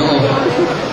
datang